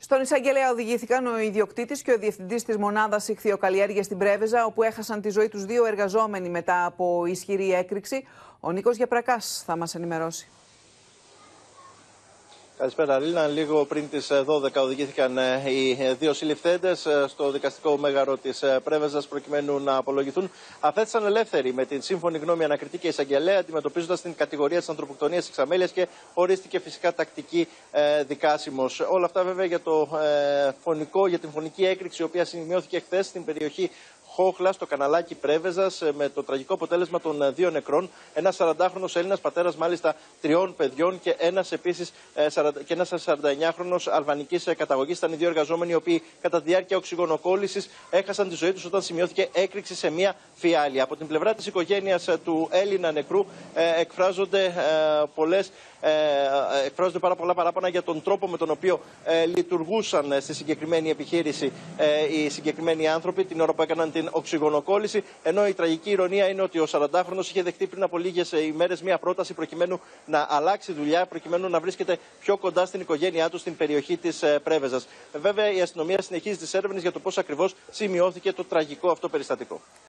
Στον εισαγγελέα οδηγήθηκαν ο ιδιοκτήτης και ο διευθυντής της μονάδας ηχθειοκαλλιέργειας στην Πρέβεζα, όπου έχασαν τη ζωή τους δύο εργαζόμενοι μετά από ισχυρή έκρηξη. Ο Νίκος Γεπρακάς θα μας ενημερώσει. Καλησπέρα, Λίνα. Λίγο πριν τις 12 οδηγήθηκαν ε, οι ε, δύο συλληφθέντες ε, στο δικαστικό μέγαρο της Πρέβεζας προκειμένου να απολογηθούν. Αφέθησαν ελεύθεροι με την σύμφωνη γνώμη ανακριτή και εισαγγελέα, αντιμετωπίζοντας την κατηγορία της ανθρωποκτονίας της αμέλεια και ορίστηκε φυσικά τακτική δικάσιμος. Όλα αυτά βέβαια για το φωνικό, για την φωνική έκρηξη, η οποία σημειώθηκε χθες στην περιοχή Χόχλα στο καναλάκι Πρέβεζας ε, με το τραγικό αποτέλεσμα των ε, δύο νεκρών. Ένας 40χρονο Έλληνας πατέρας μάλιστα τριών παιδιών και ένας επίσης ε, και ένας 49χρονο αλβανικής καταγωγής. Ήταν οι δύο εργαζόμενοι οι οποίοι κατά τη διάρκεια οξυγονοκόλλησης έχασαν τη ζωή τους όταν σημειώθηκε έκρηξη σε μία φιάλια. Από την πλευρά της οικογένειας του Έλληνα νεκρού εκφράζονται πολλές εκφράζονται πάρα πολλά παράπονα για τον τρόπο με τον οποίο λειτουργούσαν στη συγκεκριμένη επιχείρηση οι συγκεκριμένοι άνθρωποι την ώρα που έκαναν την οξυγονοκόλληση. Ενώ η τραγική ηρωνία είναι ότι ο 40χρονο είχε δεχτεί πριν από λίγες ημέρες μία πρόταση προκειμένου να αλλάξει δουλειά, προκειμένου να βρίσκεται πιο κοντά στην οικογένειά του στην περιοχή της Πρέβεζας. Βέβαια, η αστυνομία συνεχίζει τις έρευνες για το πώς ακριβώς σημειώθηκε το τραγικό αυτό περιστατικό.